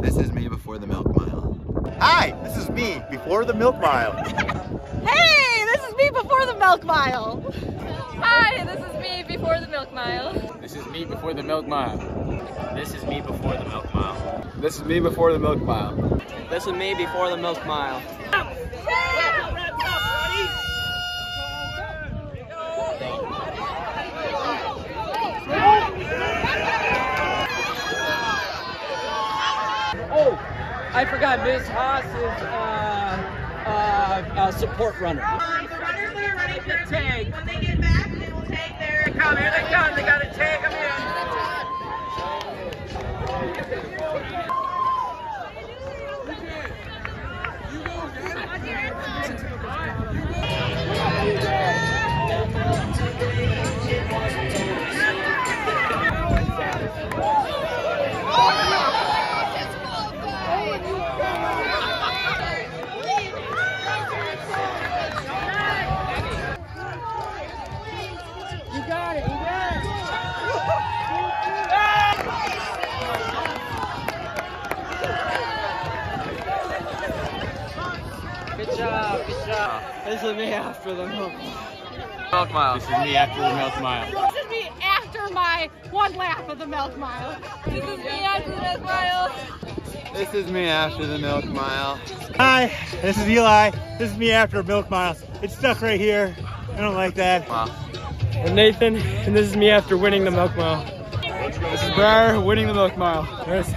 This is me before the milk mile. Hi, this is me before the milk mile. Hey, this is me before the milk mile. Hi, this is me before the milk mile. This is me before the milk mile. This is me before the milk mile. This is me before the milk mile. This is me before the milk mile. Oh, I forgot Miss Haas is uh, uh, uh, support runner. The runners that are running for tag. When they get back, they will take their. Come here, they come. They got a tag. Come here. You Good job. Good job. This is me after the milk. Milk mile. This is me after the milk mile. This is me after my one lap of the milk mile. This is me after the milk mile. This is me after the milk mile. Hi, this is Eli. This is me after a milk mile. It's stuck right here. I don't like that. Wow. I'm Nathan, and this is me after winning the milk mile. This is Briar winning the milk mile. There's